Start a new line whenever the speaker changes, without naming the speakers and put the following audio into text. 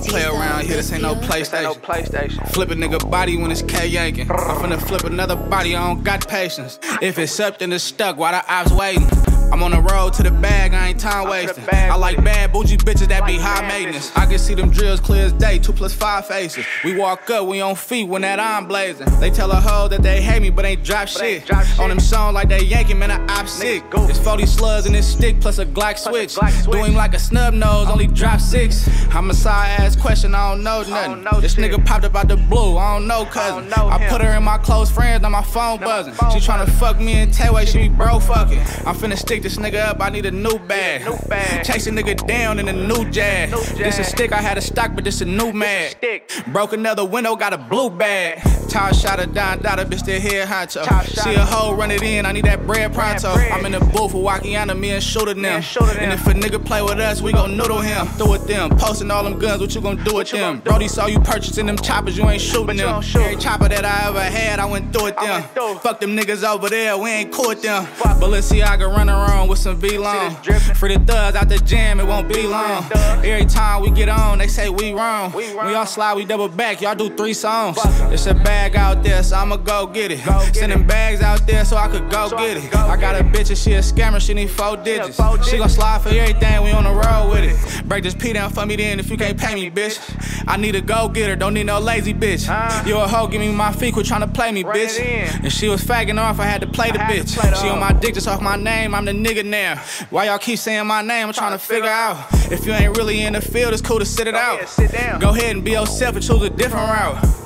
don't play around here, this ain't no PlayStation. PlayStation. Flip a nigga body when it's K yanking. I'm finna flip another body, I don't got patience. If it's up, then it's stuck while the ops waiting. I'm on the road to the bag, I ain't time wasting. I like bad bougie bitches that be high maintenance. I can see them drills clear as day, two plus five faces. We walk up, we on feet when that arm blazing. They tell a hoe that they hate me, but ain't drop shit. On them songs like they yanking, man, I op sick. It's 40 slugs in this stick plus a Glock switch. Do him like a snub nose, only drop six. I'm a side ass question, I don't know nothing. This nigga popped up out the blue, I don't know cousin. I put her in my close friends, on my phone buzzing. She tryna fuck me in Tayway, she be bro fucking. I'm finna stick this nigga up, I need a new bag. New bag. Chase a nigga down in a new jag. This a stick, I had a stock, but this a new mag. Broke another window, got a blue bag. Tall shot of Don Dada, bitch, still here honcho. See a hoe, run it in, I need that bread pronto. I'm in the booth with Wakiana, me and shooter them. And if a nigga play with us, we gon' noodle him. Through with them, posting all them guns, what you gon' do with them? Brody saw you purchasing them choppers, you ain't shooting them. Every chopper that I ever had, I went through with them. Fuck them niggas over there, we ain't cool with them. Balenciaga run around with some V long. For the thugs out the jam, it won't be long. Every time we get on, they say we wrong. We all slide, we double back, y'all do three songs. It's a bag out there, so I'ma go get it. Sending bags out there so I could go get it. I got a bitch and she a scammer, she need four digits. She gon' slide for everything, we on the road with it. Break this P down for me then if you can't pay me, bitch. I need a go getter, don't need no lazy bitch. You a hoe, give me my feet, quit tryna play me, bitch. And she was fagging off, I had to play the bitch. She on my dick just off my name, I'm the nigga now. Why y'all keep saying my name? I'm trying to figure out. If you ain't really in the field, it's cool to sit it out. Go ahead and be yourself and choose a different route.